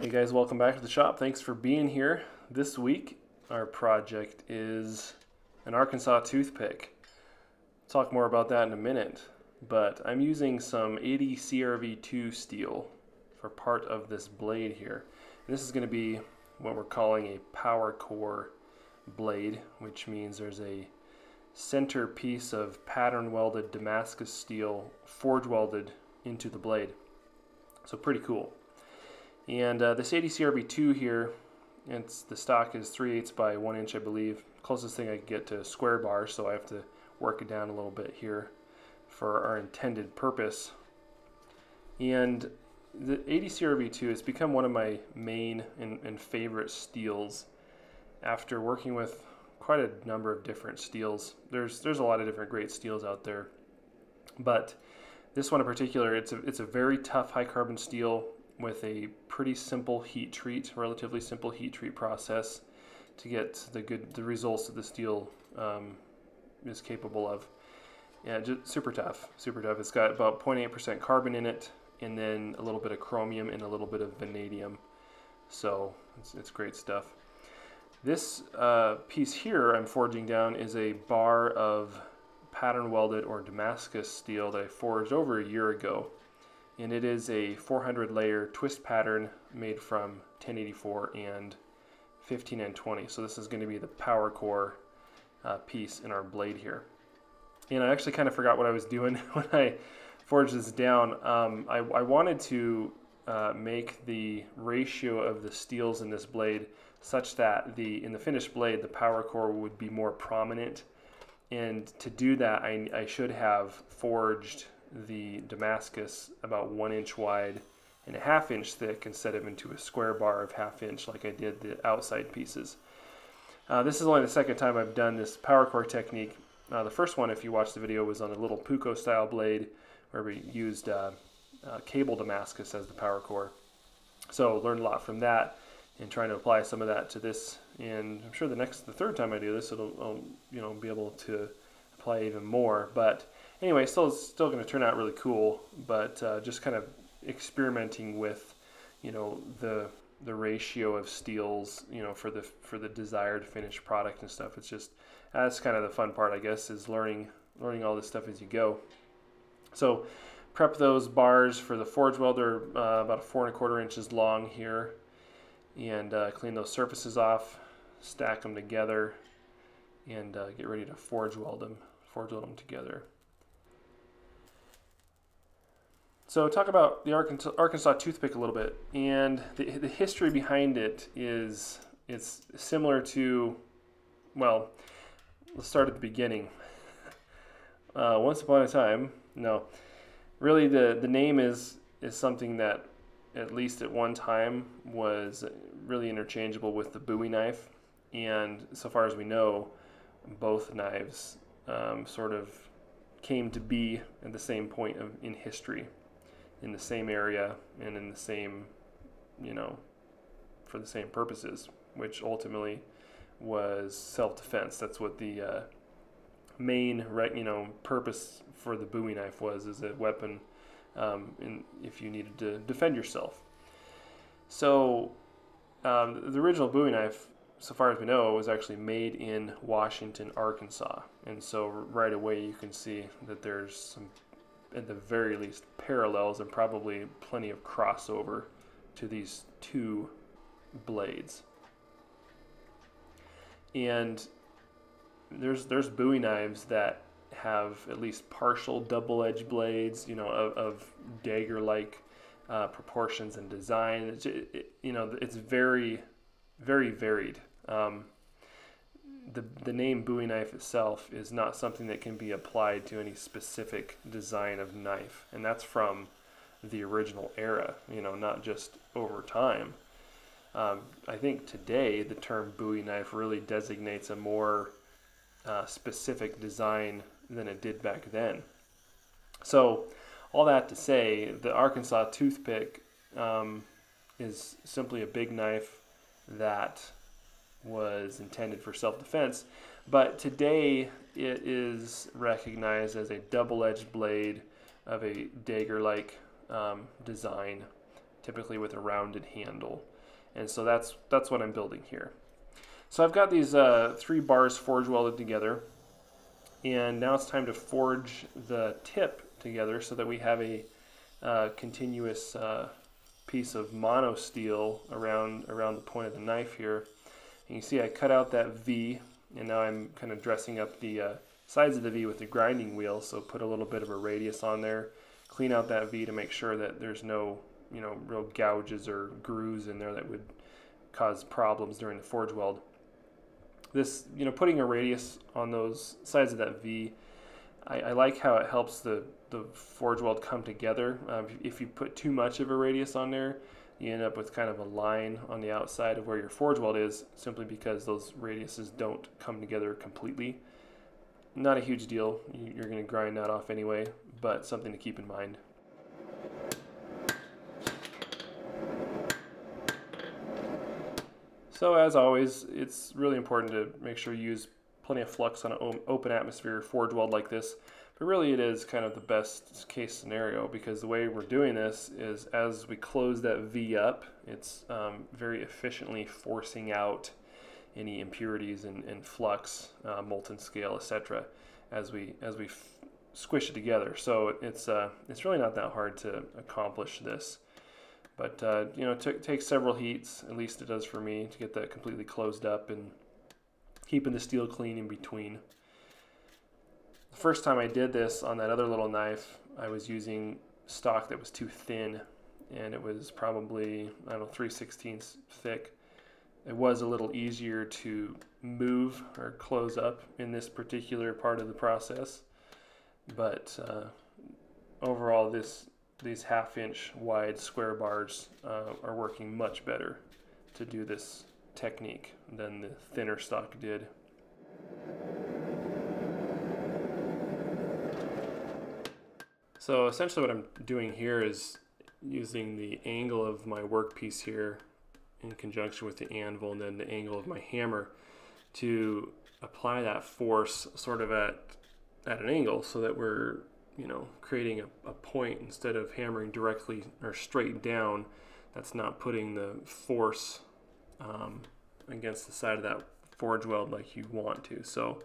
Hey guys, welcome back to the shop. Thanks for being here. This week, our project is an Arkansas toothpick. Talk more about that in a minute, but I'm using some 80 CRV2 steel for part of this blade here. And this is going to be what we're calling a power core blade, which means there's a center piece of pattern welded Damascus steel forge welded into the blade. So pretty cool. And uh, this 80 CRV2 here, it's the stock is 3 eighths by 1 inch, I believe. Closest thing I could get to a square bar, so I have to work it down a little bit here for our intended purpose. And the 80 CRV2 has become one of my main and, and favorite steels after working with quite a number of different steels. There's there's a lot of different great steels out there, but this one in particular, it's a it's a very tough high carbon steel with a pretty simple heat treat, relatively simple heat treat process to get the good the results that the steel um, is capable of. Yeah, just super tough, super tough. It's got about 0.8% carbon in it, and then a little bit of chromium and a little bit of vanadium. So it's, it's great stuff. This uh, piece here I'm forging down is a bar of pattern welded or Damascus steel that I forged over a year ago and it is a 400 layer twist pattern made from 1084 and 15N20. So this is going to be the power core uh, piece in our blade here. And I actually kind of forgot what I was doing when I forged this down. Um, I, I, wanted to uh, make the ratio of the steels in this blade such that the in the finished blade the power core would be more prominent. And to do that, I, I should have forged the Damascus about one inch wide and a half inch thick instead of into a square bar of half inch like I did the outside pieces. Uh, this is only the second time I've done this power core technique. Uh, the first one, if you watch the video, was on a little Puukko style blade where we used uh, uh, cable Damascus as the power core. So learned a lot from that and trying to apply some of that to this. And I'm sure the next, the third time I do this, it'll, I'll, you know, be able to apply even more. But anyway, still still going to turn out really cool, but uh, just kind of experimenting with, you know, the the ratio of steels, you know, for the for the desired finished product and stuff. It's just that's kind of the fun part, I guess, is learning learning all this stuff as you go. So prep those bars for the forge welder, uh, about four and a quarter inches long here, and uh, clean those surfaces off, stack them together, and uh, get ready to forge weld them, forge weld them together. So talk about the Arkansas, Arkansas toothpick a little bit, and the, the history behind it is it's similar to, well, let's start at the beginning. Uh, once upon a time, no, really the the name is is something that at least at one time was really interchangeable with the Bowie knife, and so far as we know, both knives um, sort of came to be at the same point of, in history in the same area and in the same, you know, for the same purposes, which ultimately was self-defense. That's what the uh, main, right, you know, purpose for the Bowie knife was as a weapon, um, in, if you needed to defend yourself. So um, the original Bowie knife, so far as we know, was actually made in Washington, Arkansas, and so right away you can see that there's some at the very least parallels and probably plenty of crossover to these two blades. And there's there's Bowie knives that have at least partial double edged blades, you know, of, of dagger like uh, proportions and design. It's, it, you know, it's very, very varied. Um, the, the name Bowie knife itself is not something that can be applied to any specific design of knife, and that's from the original era, you know, not just over time. Um, I think today the term Bowie knife really designates a more uh, specific design than it did back then. So, all that to say, the Arkansas toothpick um, is simply a big knife that was intended for self defense, but today it is recognized as a double edged blade of a dagger like um, design typically with a rounded handle. And so that's that's what I'm building here. So I've got these uh, three bars forge welded together, and now it's time to forge the tip together so that we have a uh, continuous uh, piece of mono steel around around the point of the knife here. And you see I cut out that V, and now I'm kind of dressing up the uh, sides of the V with the grinding wheel. So put a little bit of a radius on there, clean out that V to make sure that there's no you know real gouges or grooves in there that would cause problems during the forge weld this, you know, putting a radius on those sides of that V, I, I like how it helps the, the forge weld come together. Um, if you put too much of a radius on there, you end up with kind of a line on the outside of where your forge weld is, simply because those radiuses don't come together completely. Not a huge deal. You're going to grind that off anyway, but something to keep in mind. So as always, it's really important to make sure you use plenty of flux on an open atmosphere forge weld like this. But really it is kind of the best case scenario because the way we're doing this is as we close that V up, it's um, very efficiently forcing out any impurities and, and flux, uh, molten scale, etc. as we as we squish it together. So it's uh, it's really not that hard to accomplish this. But uh, you know, it takes several heats, at least it does for me, to get that completely closed up and keeping the steel clean in between. First time I did this on that other little knife, I was using stock that was too thin, and it was probably I don't know 3 16ths thick. It was a little easier to move or close up in this particular part of the process, but uh, overall, this these half inch wide square bars uh, are working much better to do this technique than the thinner stock did. So essentially what I'm doing here is using the angle of my workpiece here in conjunction with the anvil and then the angle of my hammer to apply that force sort of at at an angle so that we're you know, creating a, a point instead of hammering directly or straight down, that's not putting the force um, against the side of that forge weld like you want to. So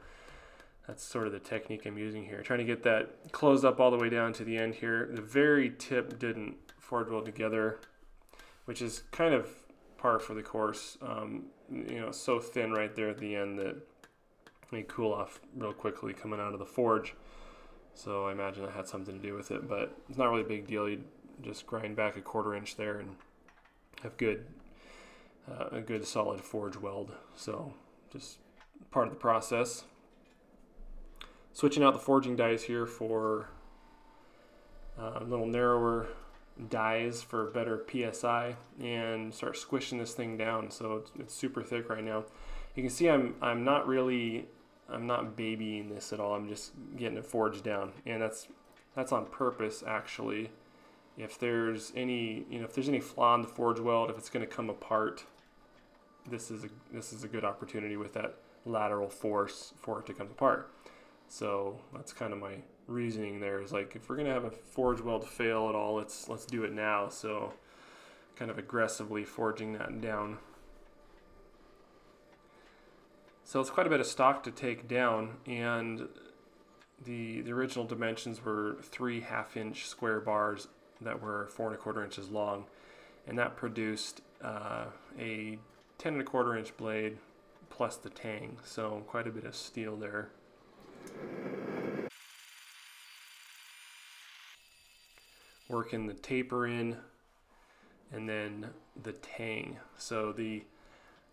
that's sort of the technique I'm using here. Trying to get that closed up all the way down to the end here. The very tip didn't forge weld together, which is kind of par for the course. Um, you know, so thin right there at the end that they cool off real quickly coming out of the forge. So I imagine that had something to do with it, but it's not really a big deal. You just grind back a quarter inch there and have good, uh, a good solid forge weld. So just part of the process. Switching out the forging dies here for uh, a little narrower dies for better PSI and start squishing this thing down. So it's, it's super thick right now. You can see I'm, I'm not really I'm not babying this at all. I'm just getting it forged down, and that's that's on purpose actually. If there's any you know if there's any flaw in the forge weld, if it's going to come apart, this is a this is a good opportunity with that lateral force for it to come apart. So that's kind of my reasoning there is like if we're gonna have a forge weld fail at all, let's let's do it now. So kind of aggressively forging that down. So it's quite a bit of stock to take down, and the, the original dimensions were three half inch square bars that were four and a quarter inches long, and that produced uh, a 10 and a quarter inch blade plus the tang, so quite a bit of steel there. Working the taper in and then the tang. So the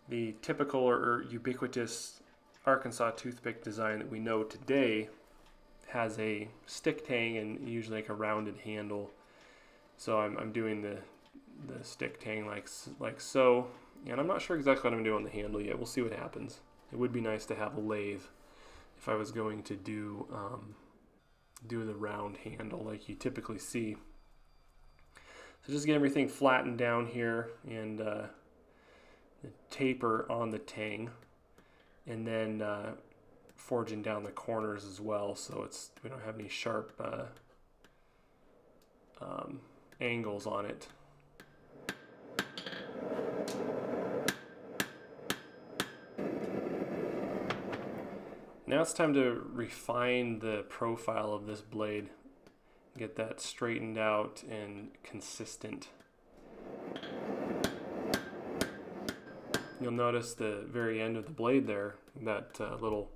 the typical or ubiquitous Arkansas toothpick design that we know today has a stick tang and usually like a rounded handle. So I'm, I'm doing the, the stick tang like, like so. And I'm not sure exactly what I'm doing on the handle yet. We'll see what happens. It would be nice to have a lathe if I was going to do um, do the round handle like you typically see. So just get everything flattened down here and uh, taper on the tang and then uh, forging down the corners as well so it's we don't have any sharp uh, um, angles on it now it's time to refine the profile of this blade. Get that straightened out and consistent. You'll notice the very end of the blade there, that uh, little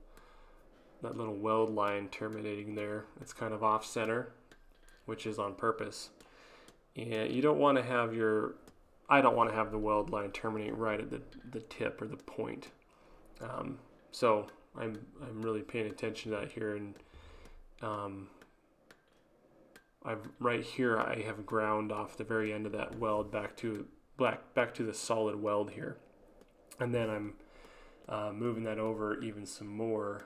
that little weld line terminating there. It's kind of off center, which is on purpose. And you don't want to have your, I don't want to have the weld line terminate right at the, the tip or the point. Um, so I'm, I'm really paying attention to that here. And um, I've right here, I have ground off the very end of that weld back to black, back to the solid weld here and then I'm uh, moving that over even some more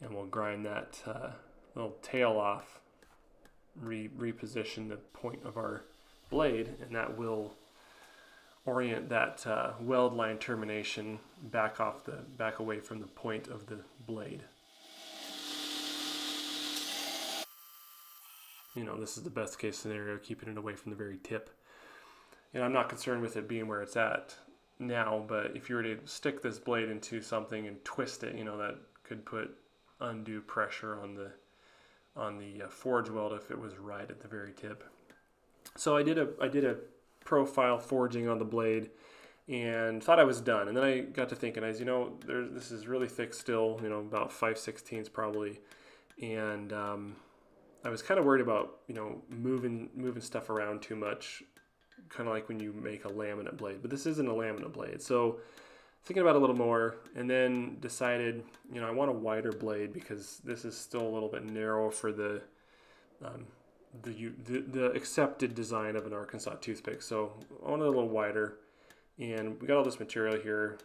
and we'll grind that uh, little tail off re reposition the point of our blade and that will orient that uh, weld line termination back off the back away from the point of the blade. You know this is the best case scenario keeping it away from the very tip. And I'm not concerned with it being where it's at now, but if you were to stick this blade into something and twist it, you know, that could put undue pressure on the on the uh, forge weld if it was right at the very tip. So I did a I did a profile forging on the blade and thought I was done. And then I got to thinking, as you know, there's this is really thick still, you know, about 5 sixteenths probably. And um, I was kind of worried about, you know, moving moving stuff around too much kind of like when you make a laminate blade, but this isn't a laminate blade. So thinking about it a little more and then decided, you know, I want a wider blade because this is still a little bit narrow for the, um, the, the, the accepted design of an Arkansas toothpick. So I want a little wider and we got all this material here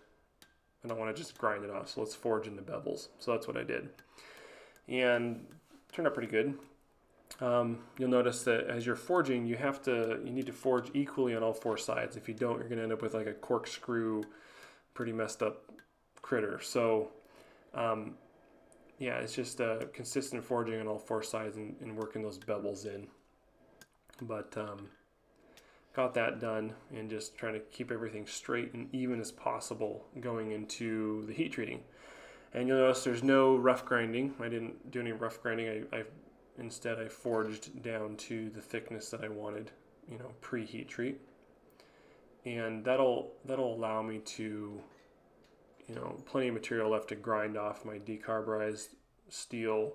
and I want to just grind it off. So let's forge in the bevels. So that's what I did. And turned out pretty good um, you'll notice that as you're forging, you have to you need to forge equally on all four sides. If you don't, you're going to end up with like a corkscrew, pretty messed up critter. So, um, yeah, it's just a consistent forging on all four sides and, and working those bevels in. But um, got that done and just trying to keep everything straight and even as possible going into the heat treating. And you'll notice there's no rough grinding. I didn't do any rough grinding. I, I Instead, I forged down to the thickness that I wanted, you know, pre-heat treat. And that'll that'll allow me to, you know, plenty of material left to grind off my decarburized steel.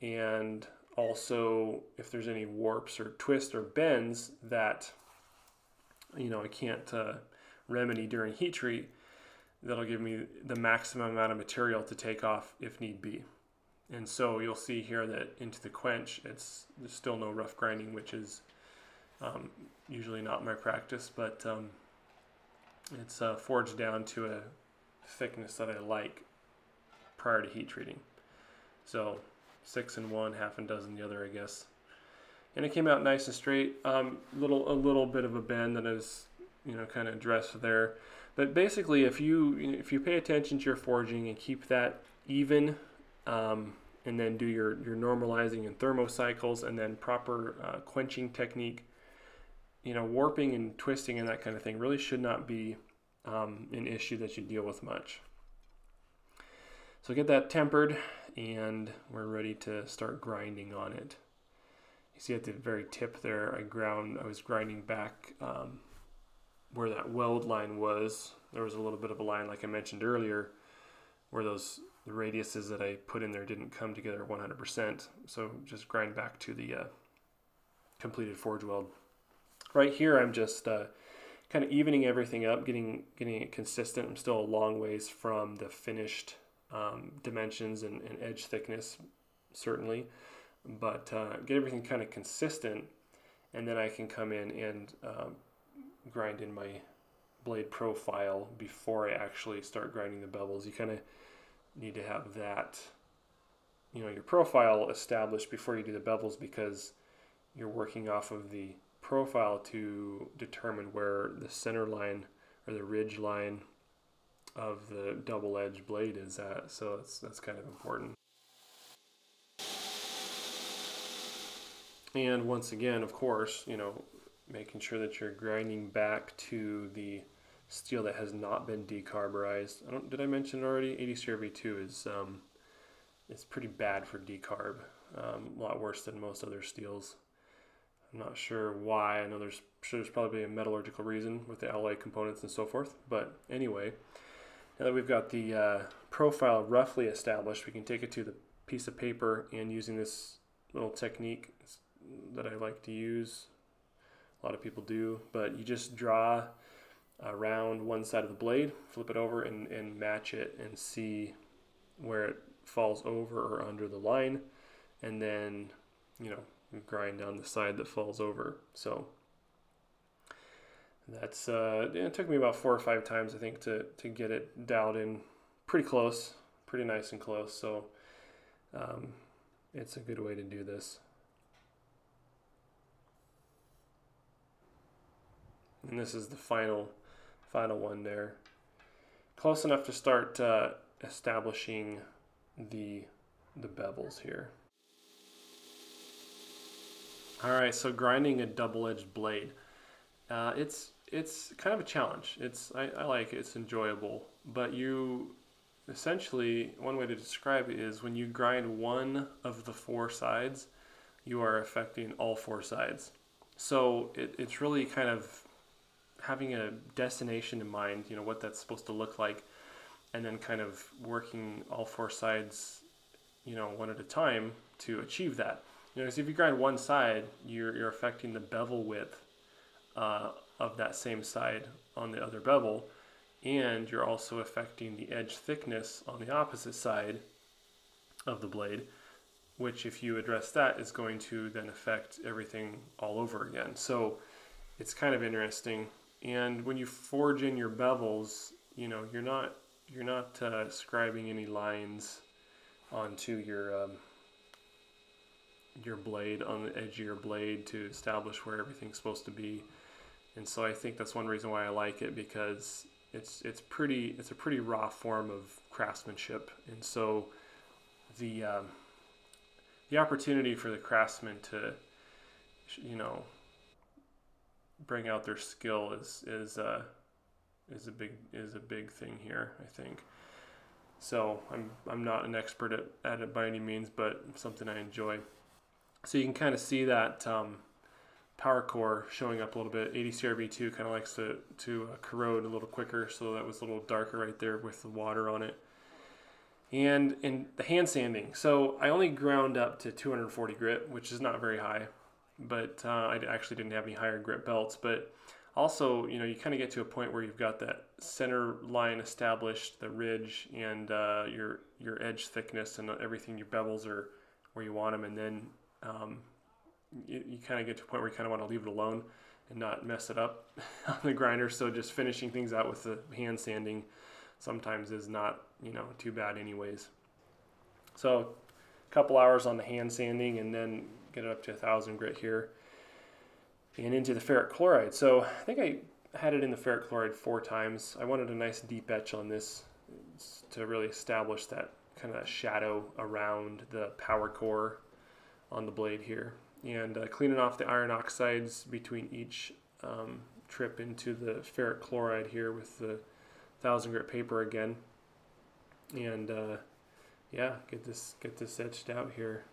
And also, if there's any warps or twists or bends that, you know, I can't uh, remedy during heat treat, that'll give me the maximum amount of material to take off if need be. And so you'll see here that into the quench, it's there's still no rough grinding, which is um, usually not my practice, but um, it's uh, forged down to a thickness that I like prior to heat treating. So six in one, half a dozen the other, I guess. And it came out nice and straight. Um, little a little bit of a bend that is you know kind of dressed there, but basically if you if you pay attention to your forging and keep that even um, and then do your, your normalizing and thermocycles and then proper uh, quenching technique. You know, warping and twisting and that kind of thing really should not be um, an issue that you deal with much. So get that tempered and we're ready to start grinding on it. You see at the very tip there, I ground, I was grinding back um, where that weld line was. There was a little bit of a line, like I mentioned earlier, where those the radiuses that I put in there didn't come together 100%. So just grind back to the uh, completed forge weld. Right here, I'm just uh, kind of evening everything up, getting getting it consistent. I'm still a long ways from the finished um, dimensions and, and, edge thickness, certainly, but uh, get everything kind of consistent, and then I can come in and um, grind in my blade profile before I actually start grinding the bevels. You kind of need to have that, you know, your profile established before you do the bevels because you're working off of the profile to determine where the center line or the ridge line of the double edge blade is at. So that's, that's kind of important. And once again, of course, you know, making sure that you're grinding back to the steel that has not been decarburized. I don't, did I mention already? 80 CRV2 is um, is pretty bad for decarb, um, a lot worse than most other steels. I'm not sure why. I know there's sure there's probably a metallurgical reason with the alloy components and so forth. But anyway, now that we've got the uh, profile roughly established, we can take it to the piece of paper and using this little technique that I like to use. A lot of people do, but you just draw around one side of the blade, flip it over and, and match it and see where it falls over or under the line. And then, you know, grind down the side that falls over. So that's uh, it took me about four or five times I think to to get it dialed in pretty close, pretty nice and close. So um, it's a good way to do this. And this is the final final one there. Close enough to start uh, establishing the the bevels here. All right, so grinding a double-edged blade. Uh, it's it's kind of a challenge. It's I, I like it. It's enjoyable, but you essentially one way to describe it is when you grind one of the four sides, you are affecting all four sides. So it, it's really kind of having a destination in mind. You know what that's supposed to look like, and then kind of working all four sides, you know, one at a time to achieve that. You know, because if you grind one side, you're, you're affecting the bevel width uh, of that same side on the other bevel, and you're also affecting the edge thickness on the opposite side of the blade, which if you address that is going to then affect everything all over again. So it's kind of interesting. And when you forge in your bevels, you know, you're not you're not uh, scribing any lines onto your um, your blade on the edge of your blade to establish where everything's supposed to be. And so I think that's one reason why I like it because it's it's pretty it's a pretty raw form of craftsmanship. And so the um, the opportunity for the craftsman to you know bring out their skill is is uh, is a big is a big thing here. I think. So I'm I'm not an expert at, at it by any means, but something I enjoy. So you can kind of see that um, power core showing up a little bit. 80 CRV2 kind of likes to, to uh, corrode a little quicker, so that was a little darker right there with the water on it. And in the hand sanding, so I only ground up to 240 grit, which is not very high, but uh, I actually didn't have any higher grit belts. But also, you know, you kind of get to a point where you've got that center line established, the ridge, and uh, your your edge thickness and everything. Your bevels are where you want them, and then um, you, you kind of get to a point where you kind of want to leave it alone and not mess it up on the grinder. So just finishing things out with the hand sanding sometimes is not, you know, too bad anyways. So a couple hours on the hand sanding and then get it up to a thousand grit here and into the ferric chloride. So I think I had it in the ferric chloride four times. I wanted a nice deep etch on this to really establish that kind of shadow around the power core on the blade here. And uh, cleaning off the iron oxides between each um, trip into the ferric chloride here with the thousand grit paper again. And uh, yeah, get this get this etched out here.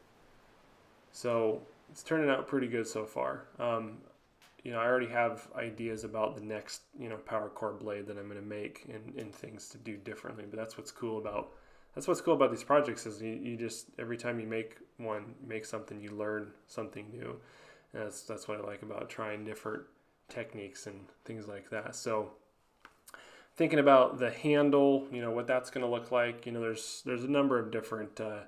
So it's turning out pretty good so far. Um, you know, I already have ideas about the next, you know, power core blade that I'm going to make and, and things to do differently. But that's what's cool about that's what's cool about these projects is you, you just every time you make one make something you learn something new. And that's that's what i like about trying different techniques and things like that. So thinking about the handle you know what that's going to look like you know there's there's a number of different uh,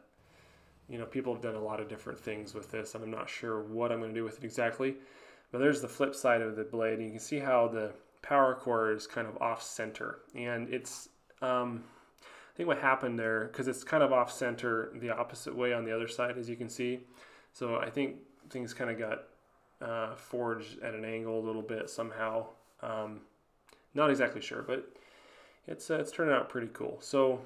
you know people have done a lot of different things with this. And i'm not sure what i'm going to do with it exactly but there's the flip side of the blade and you can see how the power core is kind of off center. And it's um, I think what happened there, because it's kind of off center the opposite way on the other side, as you can see. So I think things kind of got uh, forged at an angle a little bit somehow. Um, not exactly sure, but it's uh, it's turning out pretty cool. So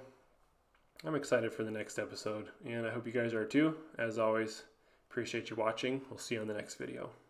I'm excited for the next episode, and I hope you guys are too. As always, appreciate you watching. We'll see you on the next video.